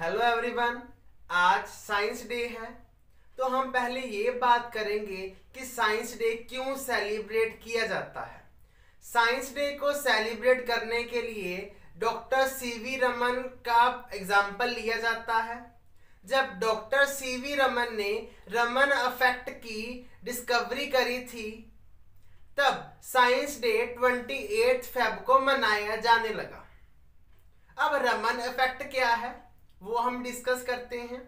Hello everyone आज science day है। तो हम पहले ये बात करेंगे कि साइंस डे क्यों सेलिब्रेट किया जाता है। साइंस डे को सेलिब्रेट करने के लिए डॉक्टर सीवी रमन का एग्ज़ाम्पल लिया जाता है। जब डॉक्टर सीवी रमन ने रमन अफेक्ट की डिस्कवरी करी थी, तब साइंस डे 28 फेब को मनाया जाने लगा। अब रमन इफ़ेक्ट क्या है? वो हम डिस्कस करते हैं।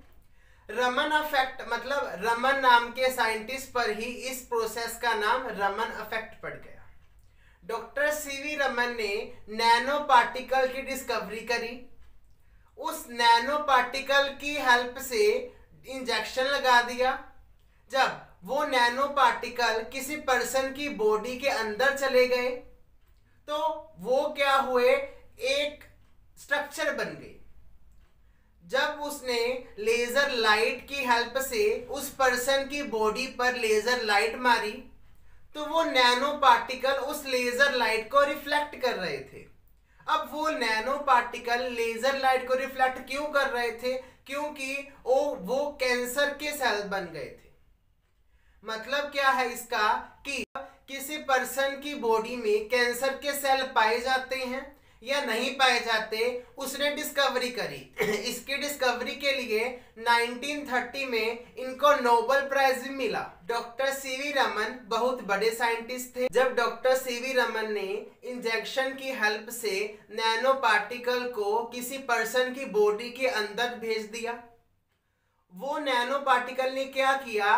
रमन अफेक्ट मतलब रमन नाम के साइंटिस्ट पर ही इस प्रोसेस का नाम रमन अफेक्ट पड़ गया। डॉक्टर सीवी रमन ने नैनो पार्टिकल की डिस्कवरी करी। उस नैनो पार्टिकल की हेल्प से इंजेक्शन लगा दिया। जब वो नैनो पार्टिकल किसी पर्सन की बॉडी के अंदर चले गए तो वो क्या हुए एक स्ट्रक्चर बन गई जब उसने लेजर लाइट की हेल्प से उस पर्सन की बॉडी पर लेजर लाइट मारी तो वो नैनो पार्टिकल उस लेजर लाइट को रिफ्लेक्ट कर रहे थे। अब वो नैनो पार्टिकल लेजर लाइट को रिफ्लेक्ट क्यों कर रहे थे? क्योंकि वो वो कैंसर के सेल बन गए थे। मतलब क्या है इसका? कि किसी पर्सन की बॉडी में कैंसर के सेल पाए जाते हैं या नहीं पाए जाते, उसने डिस्कवरी करी। इसकी डिस्कवरी के लिए 1930 में इनको नोबल प्राइज भी मिला। डॉक्टर सीवी रमन बहुत बड़े साइंटिस्ट थे। जब डॉक्टर सीवी रमन ने इंजेक्शन की हेल्प से नैनो पार्टिकल को किसी पर्सन की बॉडी के अंदर भेज दिया, वो नैनो पार्टिकल ने क्या किया?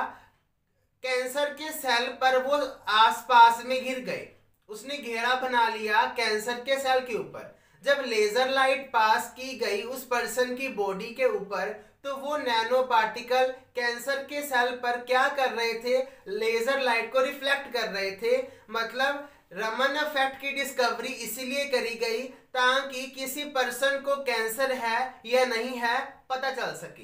कैंसर के सेल पर वो आसपास में गिर गए। उसने घेरा बना लिया कैंसर के सेल के ऊपर। जब लेजर लाइट पास की गई उस पर्सन की बॉडी के ऊपर तो वो नैनो पार्टिकल कैंसर के सेल पर क्या कर रहे थे? लेजर लाइट को रिफ्लेक्ट कर रहे थे। मतलब रमन इफ़ेक्ट की डिस्कवरी इसीलिए करी गई ताकि किसी पर्सन को कैंसर है या नहीं है पता चल सके।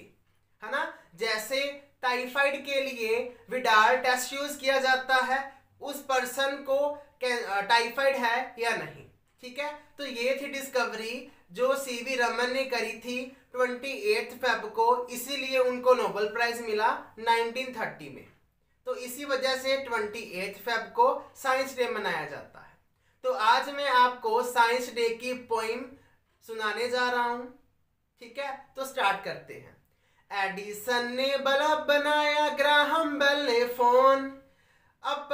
है ना? जैसे टाइफाइड के लिए विडाल टेस्ट यूज़ किया जाता है उस पर्सन को टाइफाइड है या नहीं? ठीक है? तो ये थी डिस्कवरी जो सीवी रमन ने करी थी ट्वेंटी एथ फेब को। इसीलिए उनको नोबेल प्राइज मिला 1930 में। तो इसी वजह से ट्वेंटी एथ फेब को साइंस डे मनाया जाता है। तो आज मैं आपको साइंस डे की पोइम सुनाने जा रहा हूँ। ठीक है? तो स्टार्ट करते हैं। एडिसन ने बल्ब बनाया ग्राहम बेल ने फ़ोन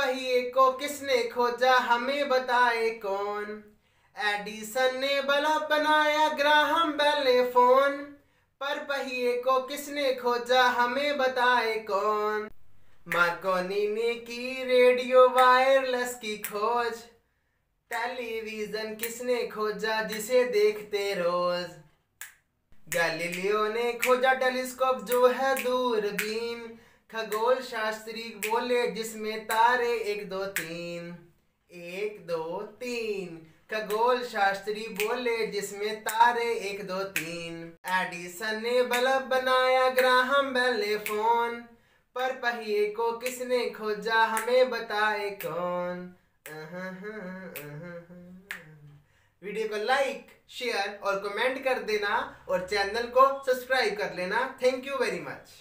पहिए को किसने खोजा, हमें बताए कौन? एडिसन ने बल्ब बनाया ग्राहम बेल ने फ़ोन, पर पहिए को किसने खोजा, हमें बताए कौन? मार्कोनी ने की रेडियो वायरलेस की खोज, टेलीविज़न किसने खोजा, जिसे देखते रोज? गैलीलियो ने खोजा टेलीस्कोप, जो है दूरबीन खगोल शास्त्री बोले, जिसमें तारे एक दो तीन, एक दो तीन। खगोल शास्त्री बोले, जिसमें तारे एक दो तीन। एडिसन ने बल्ब बनाया ग्राहम बेल ने फ़ोन। पर पहिए को किसने खोजा, हमें बताए कौन? वीडियो को लाइक शेयर और कमेंट कर देना और चैनल को सब्सक्राइब कर लेना। Thank you very much